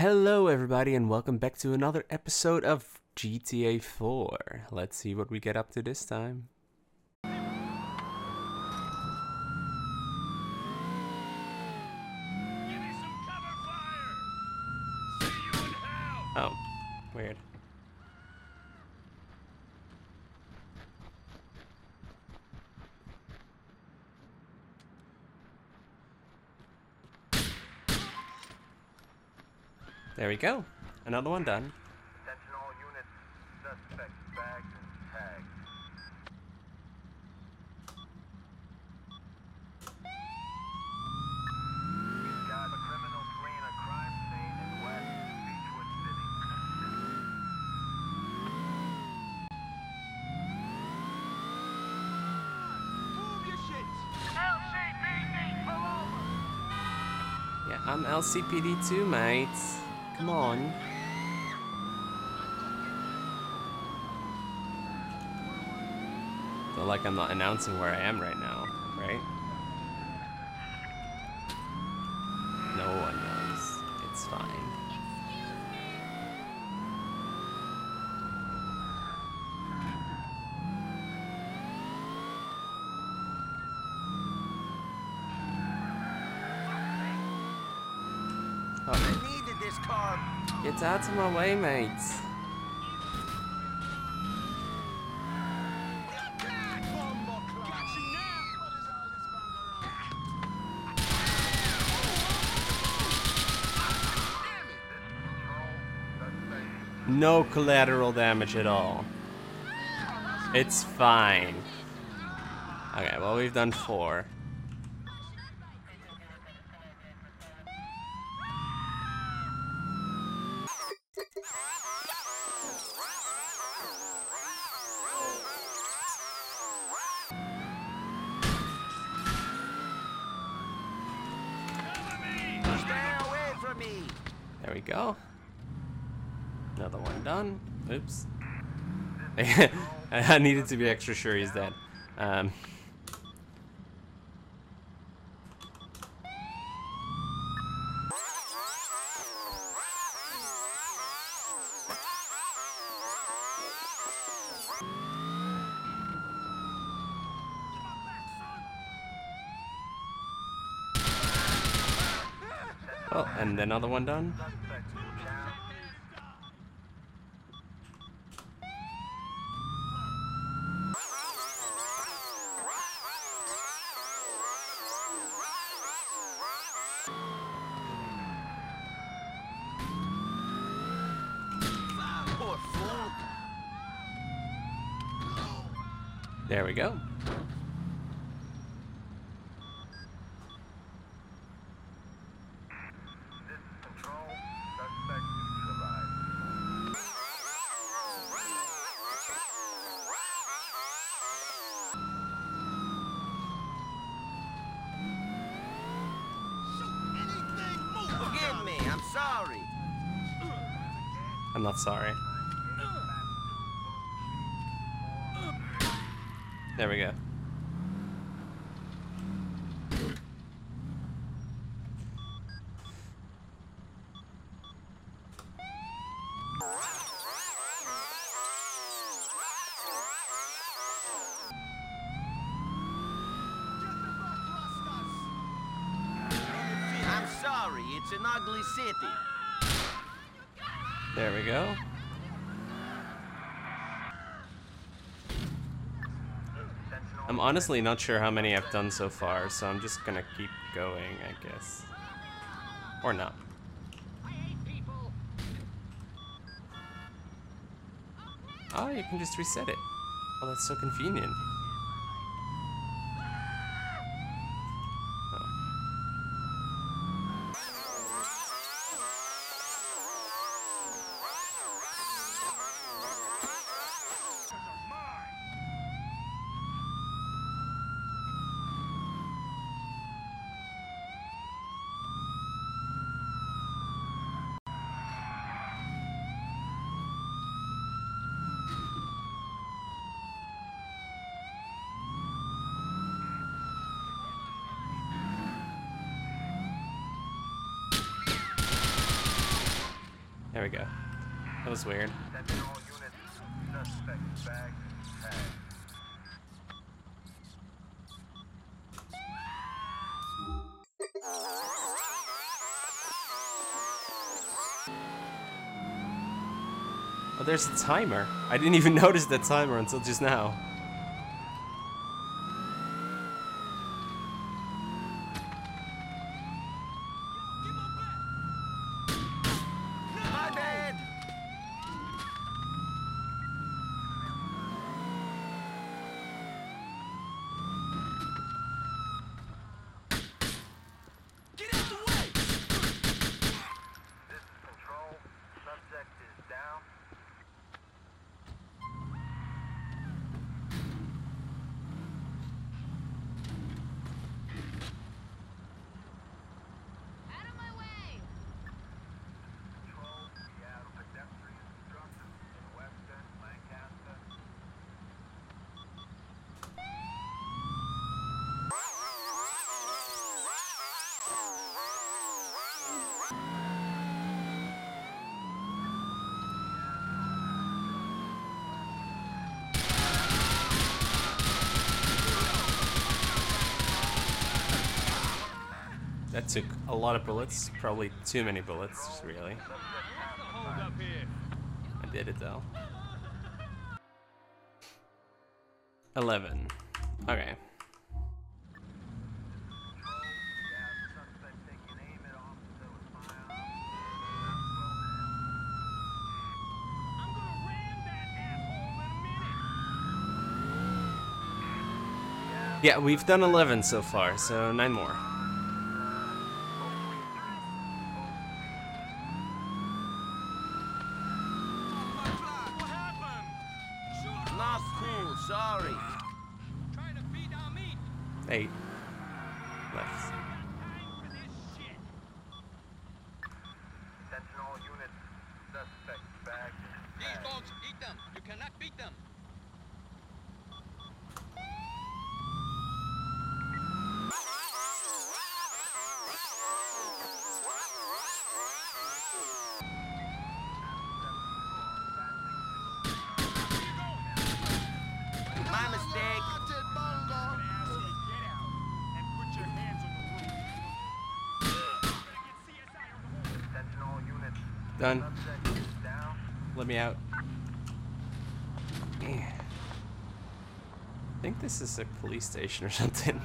Hello, everybody, and welcome back to another episode of GTA 4. Let's see what we get up to this time. Oh, weird. There we go. Another one done. Units. Yeah, I'm LCPD too, mates. Come on. Feel like I'm not announcing where I am right now, right? No one knows. It's fine. Oh, I needed this car. get out of my way, mates. No collateral damage at all. It's fine. Okay, well, we've done four. There we go. Another one done. Oops. I needed to be extra sure he's dead. Um, oh, and another one done. There we go. This is control. Suspect neutralized. Forgive me, I'm sorry. I'm not sorry. There we go. I'm sorry, it's an ugly city. There we go. Honestly not sure how many I've done so far, so I'm just gonna keep going, I guess. Or not. Oh, you can just reset it. Oh, that's so convenient. There we go. That was weird. Oh, there's a timer. I didn't even notice the timer until just now. That took a lot of bullets. Probably too many bullets, really. I did it though. 11. Okay. Yeah, we've done 11 so far, so 9 more. sorry. Eight. Done. Let me out. I think this is a police station or something.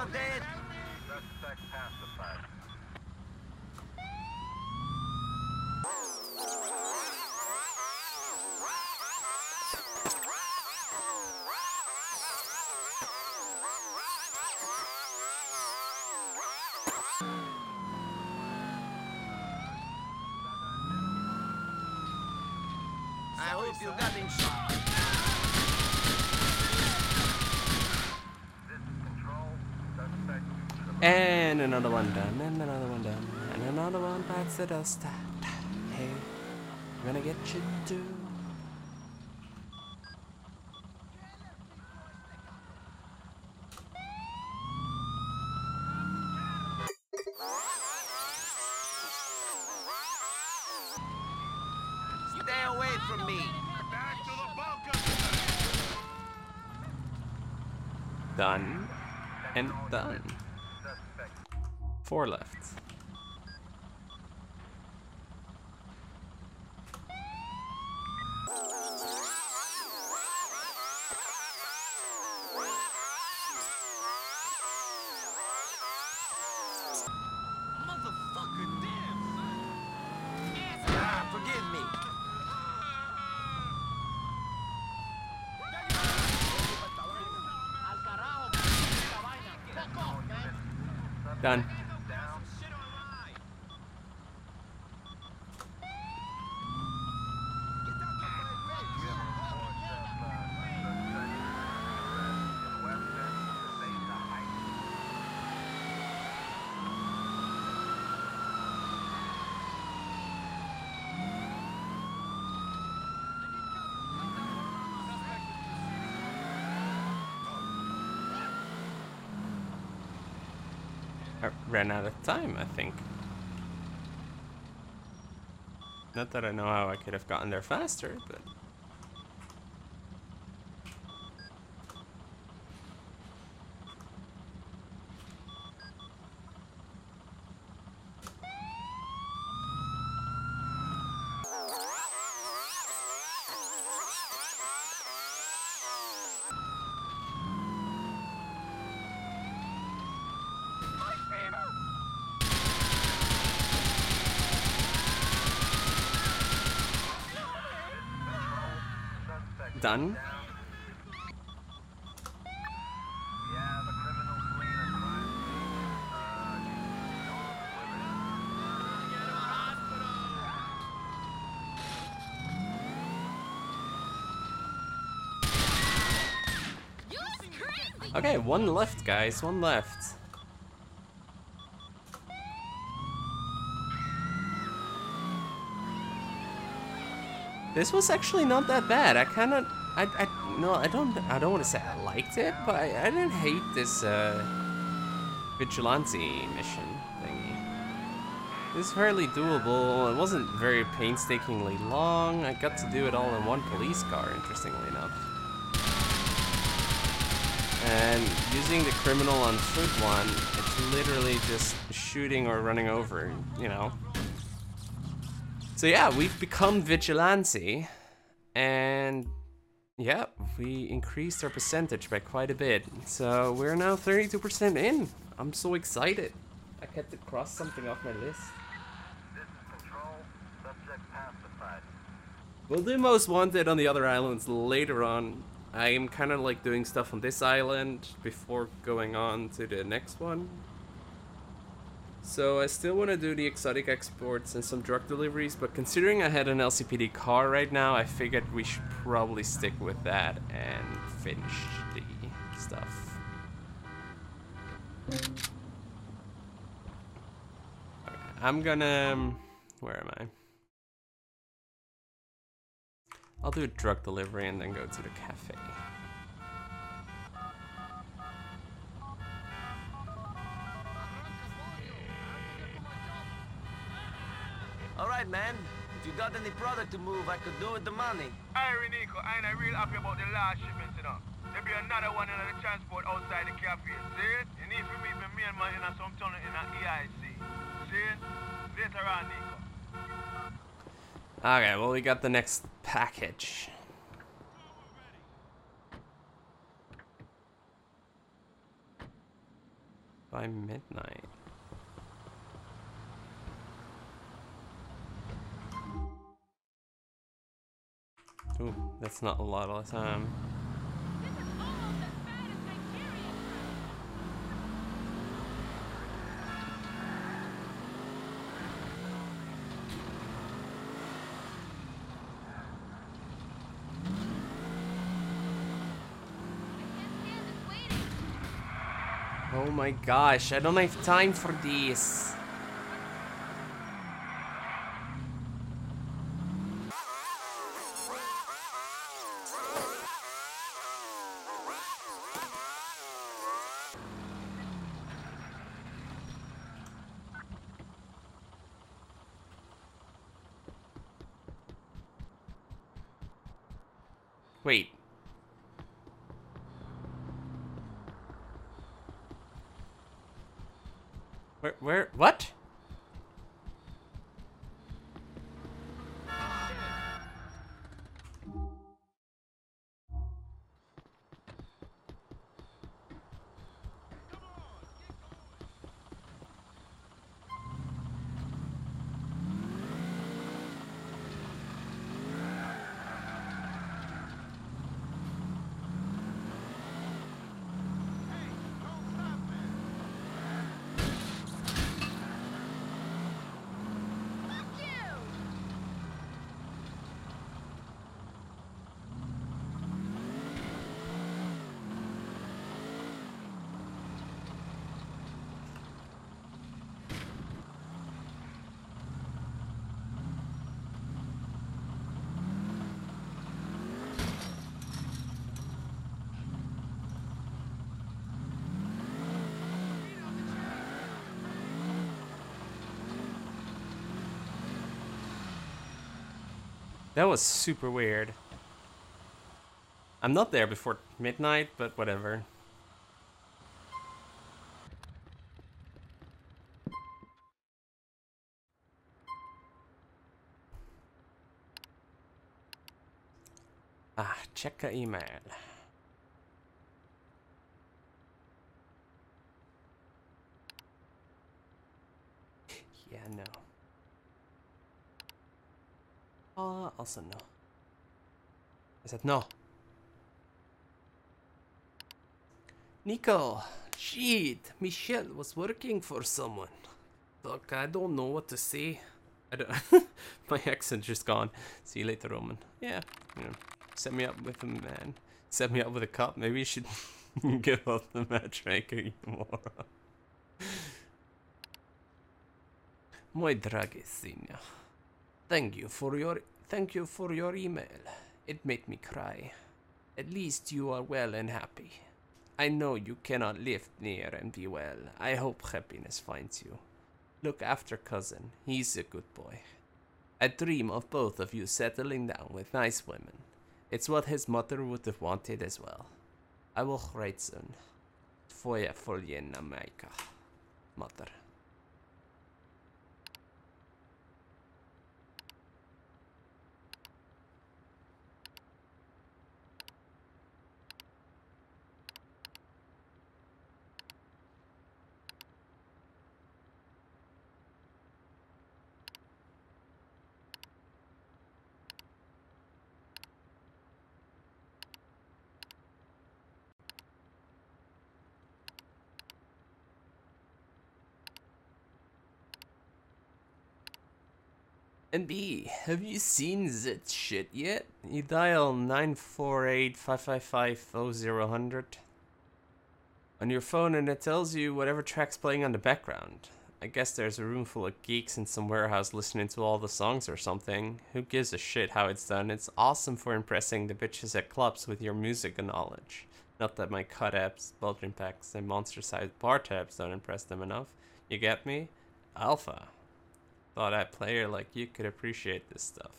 now dead. Suspect passed the consider. Hey, we're gonna get you too. Done. Down. We have reports of uh, suspect arrest in Weston, Mesa Heights. I ran out of time, I think. Not that I know how I could have gotten there faster, but. Suspect Done. down. We have a criminal fleeing a crime scene. Uh, North Liberty. You look crazy! Okay, one left, guys. One left. This was actually not that bad. I kind of, I, I, no, I don't, I don't want to say I liked it, but I, I didn't hate this uh, vigilante mission thingy. It's fairly doable. It wasn't very painstakingly long. I got to do it all in one police car, interestingly enough. And using the criminal on foot one, it's literally just shooting or running over, you know. So yeah, we've become vigilante, and yeah, we increased our percentage by quite a bit. So we're now 32% in. I'm so excited. I had to cross something off my list. We'll do most wanted on the other islands later on. I am kind of like doing stuff on this island before going on to the next one. So I still want to do the exotic exports and some drug deliveries, but considering I had an LCPD car right now, I figured we should probably stick with that and finish the stuff. I'm gonna. um, Where am I? I'll do a drug delivery and then go to the cafe. All right, man. If you got any product to move, I could do with the money. Hey, Nico, I ain't real happy about the last shipment, you know. There be another one in the transport outside the cafe. See it? You need to meet me main man in a some tunnel in a EIC. See it? Later on, Nico. Okay, well, we got the next package. By midnight. Ooh, that's not a lot of time. This is almost as bad as Nigeria. I can't stand this waiting. Oh my gosh, I don't have time for this. That was super weird. I'm not there before midnight, but whatever. Ah, checka email. Yeah, no. Uh, also no. I said no. Nico, shit, Michelle was working for someone. Look, I don't know what to say. I don't. My accent just gone. See you later, Roman. Yeah, you know, set me up with a man. Set me up with a cop. Maybe you should give up the matchmaker, you. My draghi Sina. Thank you for your thank you for your email. It made me cry. At least you are well and happy. I know you cannot live near and be well. I hope happiness finds you. Look after cousin. He's a good boy. I dream of both of you settling down with nice women. It's what his mother would have wanted as well. I will write soon. Tvoja voljena majka. Mother. And B, have you seen that shit yet? You dial 948-555-0000 on your phone and it tells you whatever track's playing on the background. I guess there's a room full of geeks in some warehouse listening to all the songs or something. Who gives a shit how it's done? It's awesome for impressing the bitches at clubs with your music and knowledge. Not that my cut apps, bulging packs, and monster-sized bar tabs don't impress them enough. You get me? Alpha. Thought a player like you could appreciate this stuff.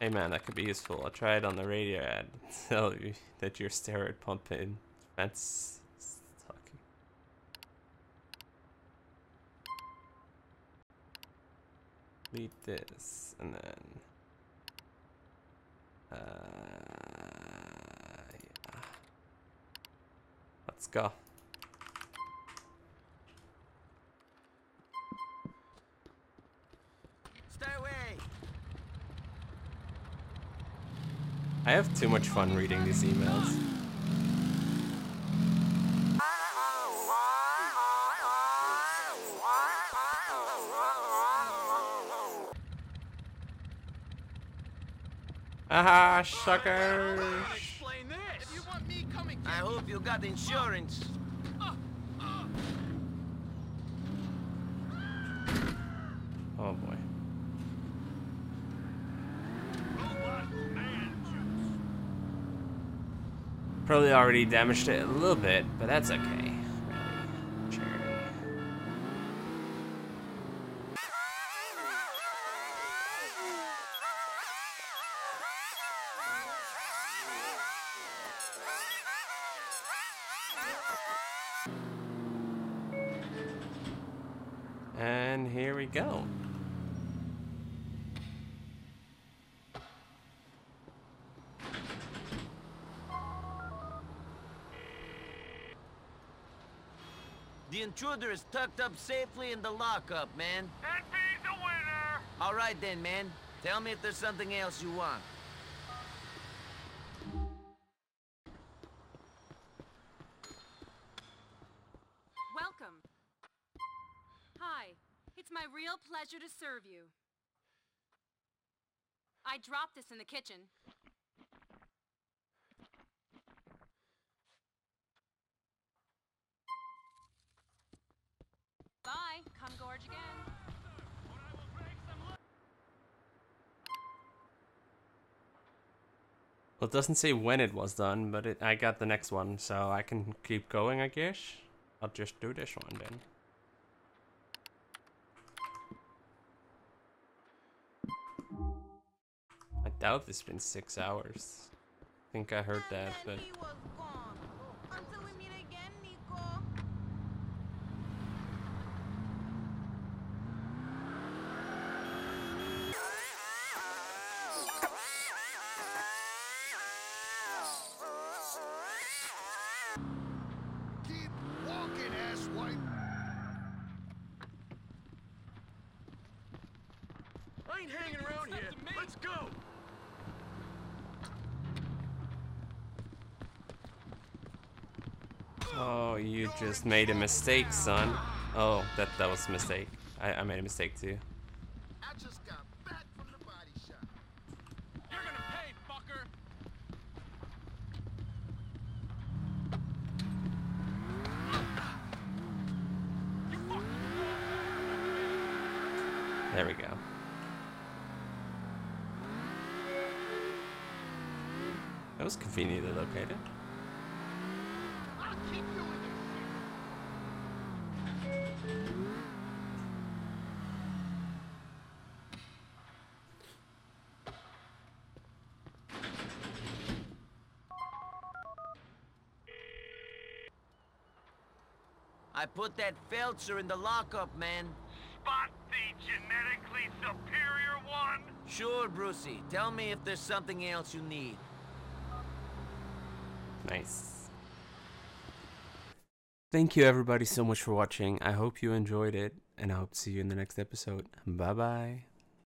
Hey man, that could be useful. I'll try it on the radio ad. Tell you that your steroid pumping fence talking. Read this and then. Uh, yeah. Let's go. I have too much fun reading these emails. Aha, suckers! Explain this. If you want me coming, I hope you got insurance. Oh boy. Probably already damaged it a little bit, but that's okay. And here we go. The intruder is tucked up safely in the lockup, man. And he's the winner! All right then, man. Tell me if there's something else you want. Welcome. Hi. It's my real pleasure to serve you. I dropped this in the kitchen. Well, it doesn't say when it was done, but it, I got the next one, so I can keep going, I guess. I'll just do this one then. I doubt it's been six hours. I think I heard that, but he was gone. Until we meet again, Nico. Keep walking, asswipe. I ain't hanging around here. Let's go. oh, you just made a mistake, son. Oh, that that was a mistake. I, I made a mistake too. I just got back from the body shop. You're gonna pay, fucker! There we go. That was conveniently located. I'll keep you in this I put that Felcher in the lockup, man. Spot the genetically superior one? Sure, Brucey. Tell me if there's something else you need. Nice. Thank you everybody so much for watching. I hope you enjoyed it and I hope to see you in the next episode. Bye bye.